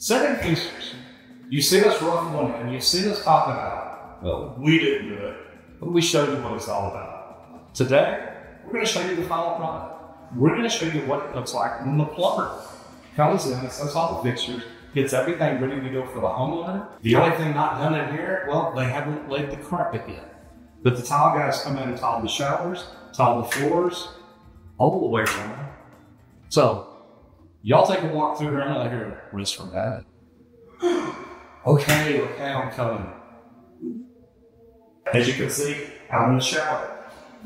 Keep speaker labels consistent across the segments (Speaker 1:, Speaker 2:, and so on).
Speaker 1: Setting fixtures. You see us rough in and you see us talking about, well, we didn't do it, but we showed you what it's all about. Today, we're going to show you the final product. We're going to show you what it looks like when the plumber comes in, sets all the fixtures, gets everything ready to go for the homeowner. The only thing not done in here, well, they haven't laid the carpet yet. But the tile guys come in and tile the showers, tile the floors, all the way around. So, y'all take a walk through here and I hear rest from that. okay, okay, I'm coming. As you can see, I'm in the shower.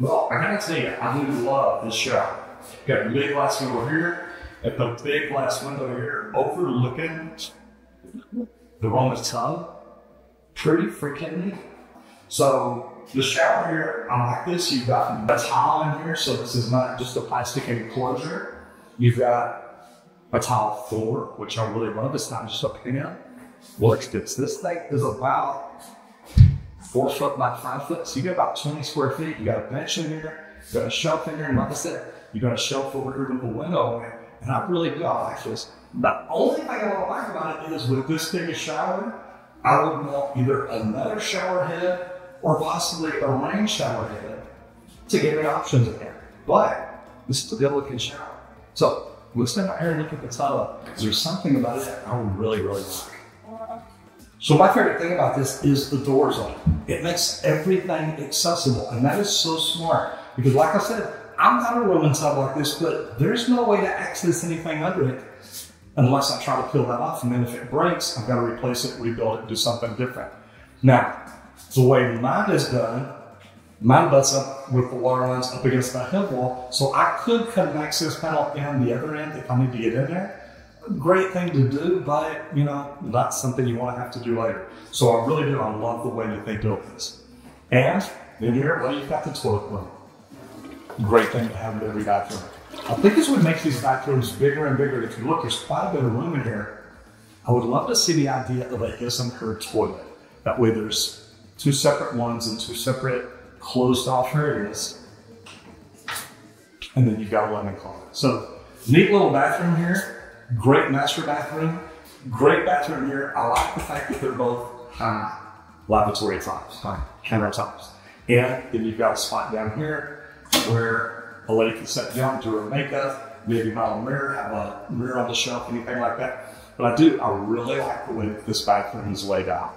Speaker 1: Well, I gotta tell you, I do love this shower. Got a big glass window here, and the big glass window here overlooking the Roman tub. Pretty freaking neat. So the shower here, I like this. You've got a tile in here, so this is not just a plastic enclosure. You've got a tile floor, which I really love. It's not just a pan. Look this. This thing is about four foot by five foot. So you got about 20 square feet. You got a bench in here, you got a shelf in here, and like I said, you got a shelf over here with a window. And I really do like this. The only thing I don't like about it is with this big a shower, I would want either another shower head or possibly a rain shower head to give me options in here. But this is a looking shower. So look at the tub. There's something about it I really, really like. So my favorite thing about this is the doors on it. Makes everything accessible, and that is so smart. Because like I said, I'm not a Roman tub like this, but there's no way to access anything under it unless I try to peel that off. And then if it breaks, I've got to replace it, rebuild it, do something different. Now, the way mine is done, mine butts up with the water lines up against my head wall, so I could cut an access panel in the other end if I need to get in there. Great thing to do, but you know, not something you want to have to do later. So I really do. I love the way that they built this. And in here, well, you've got the toilet room. Great thing to have in every bathroom. I think this would make these bathrooms bigger and bigger. If you look, there's quite a bit of room in here. I would love to see the idea of a hiss and her toilet. That way there's two separate ones and two separate closed off areas. And then you've got a linen closet. So neat little bathroom here. Great master bathroom. Great bathroom here. I like the fact that they're both uh, lavatory tops, countertops. And then you've got a spot down here where a lady can sit down, do her makeup, maybe mount a mirror, have a mirror on the shelf, anything like that. But I do, I really like the way this bathroom is laid out.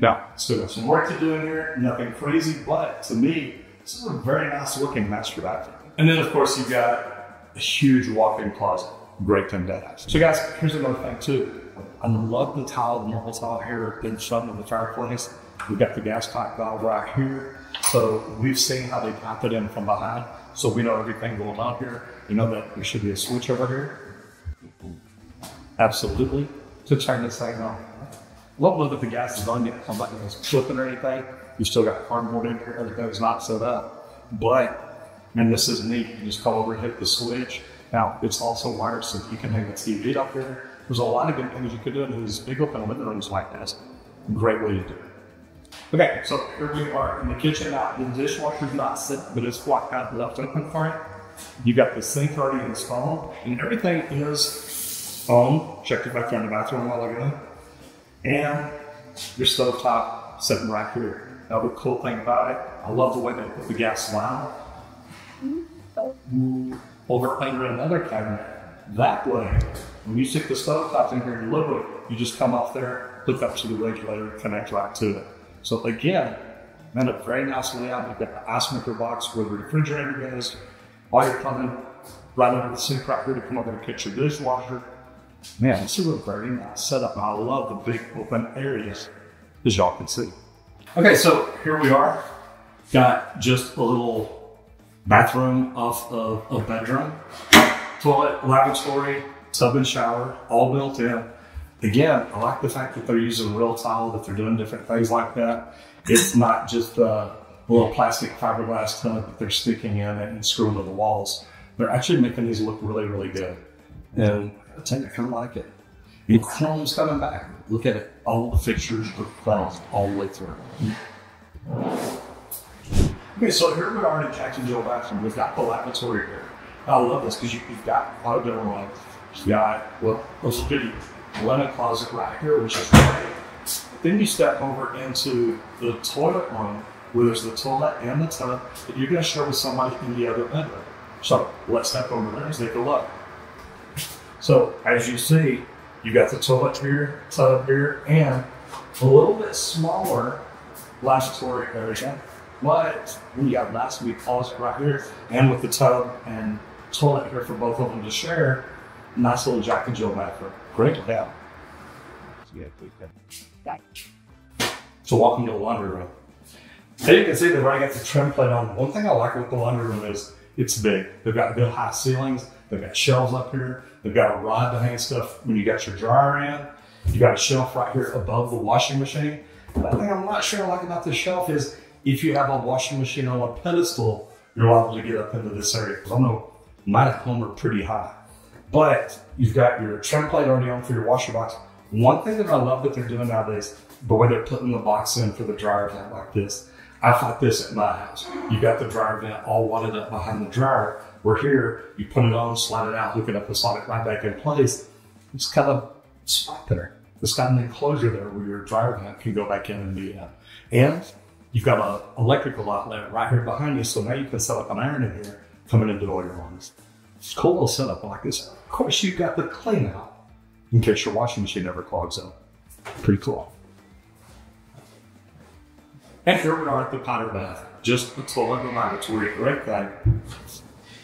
Speaker 1: Now, still got some work to do in here, nothing crazy, but to me, this is a very nice looking master bathroom. And then, of course, you've got a huge walk-in closet. Great thing to have. So, guys, here's another thing too. I love the tile, the marble tile here in front of the fireplace. We've got the gas pipe valve right here. So we've seen how they pipe it in from behind. So we know everything going on here. You know that there should be a switch over here. Absolutely. To turn this thing on. Love look if the gas is on yet. I'm not going to flipping or anything. You still got cardboard in here. Everything's not set up. But, and this is neat. You just come over hit the switch. Now, it's also wired so you can hang a TV up there. There's a lot of good things you could do in these big open living rooms like this. Great way to do it. Okay, so here we are in the kitchen now. The dishwasher's not set, but it's what of left open for it. You got the sink already installed, and everything is on. Checked it back there in the bathroom a while ago. And your stove top sitting right here. Now the cool thing about it, I love the way they put the gas line mm, over under another cabinet. That way, when you stick the stove top in here and load it, you just come off there, hook up to the regulator, connect right to it. So again, man, a very nice layout. You've got the ice maker box where the refrigerator goes, all your plumbing right under the sink right here to come over catch your dishwasher. Man, this is a very nice setup. I love the big open areas, as y'all can see. Okay, so here we are. Got just a little bathroom off of a bedroom, toilet, lavatory, tub and shower, all built in. Again, I like the fact that they're using real tile, that they're doing different things like that. It's not just a little plastic fiberglass tub that they're sticking in and screwing to the walls. They're actually making these look really, really good. And I tell you, I kind of like it. And chrome's coming back. Look at it. All the fixtures are chrome all the way through. Okay, so here we are in Jack and Jill bathroom. We've got the lavatory here. I love this because you, have got quite a bit of light. You've got, well, those pretty linen closet right here, which is great. Then you step over into the toilet room where there's the toilet and the tub that you're going to share with somebody in the other bedroom. So let's step over there and take a look. So as you see, you got the toilet here, tub here, and a little bit smaller lavatory area. But we got last week closet right here, and with the tub and toilet here for both of them to share, nice little Jack and Jill bathroom. Great down. So welcome to the laundry room. As you can see, they've already got the trim plate on. One thing I like with the laundry room is it's big. They've got good high ceilings. They've got shelves up here. They've got a rod to hang stuff when you got your dryer in. You got a shelf right here above the washing machine. The thing I'm not sure I like about this shelf is if you have a washing machine on a pedestal, you're liable to get up into this area. I know at home are pretty high. But you've got your trim plate already on for your washer box. One thing that I love that they're doing nowadays, the way they're putting the box in for the dryer vent like this. I fight this at my house. You got the dryer vent all wadded up behind the dryer. Where here, you put it on, slide it out, hook it up, and slide it right back in place. It's kind of spot there. It's got an enclosure there where your dryer vent can go back in and be in. And you've got an electrical outlet right here behind you, so now you can set up an iron in here coming into all your lines. It's a cool little setup like this. Of course, you've got the clean out in case your washing machine ever clogs up. Pretty cool. And here we are at the powder bath. Just a toilet the lavatory, great thing.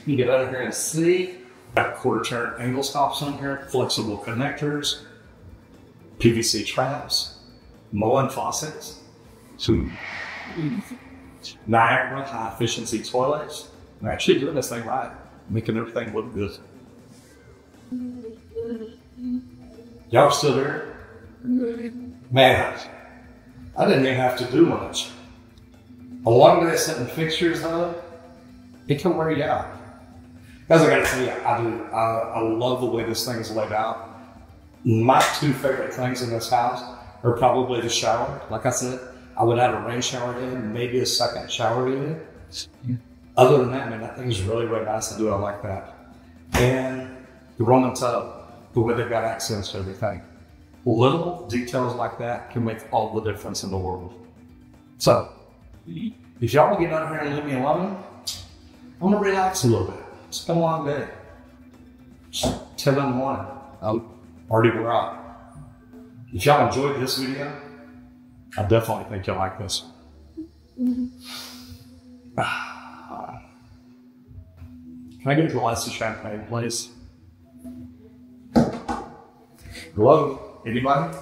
Speaker 1: You get under here and see. Got quarter turn angle stops on here, flexible connectors, PVC traps, Moen faucets, some Niagara high efficiency toilets. I'm actually doing this thing right, making everything look good. Y'all still there? Man, I didn't even have to do much. A long day setting fixtures though, it can wear you out. Guys, I gotta tell you, I do. I, I love the way this thing is laid out. My two favorite things in this house are probably the shower. Like I said, I would add a rain shower in, maybe a second shower unit. Other than that, man, that thing is really, really nice. I do. I like that. And the Roman tub, the way they've got access to everything. Little details like that can make all the difference in the world. So, if y'all to get out here and leave me alone, I'm gonna relax a little bit. It's been a long day. It's 10 in the morning. Um, I'm already wore out. If y'all enjoyed this video, I definitely think you'll like this. Can I get a glass of champagne, please? Hello? Anybody?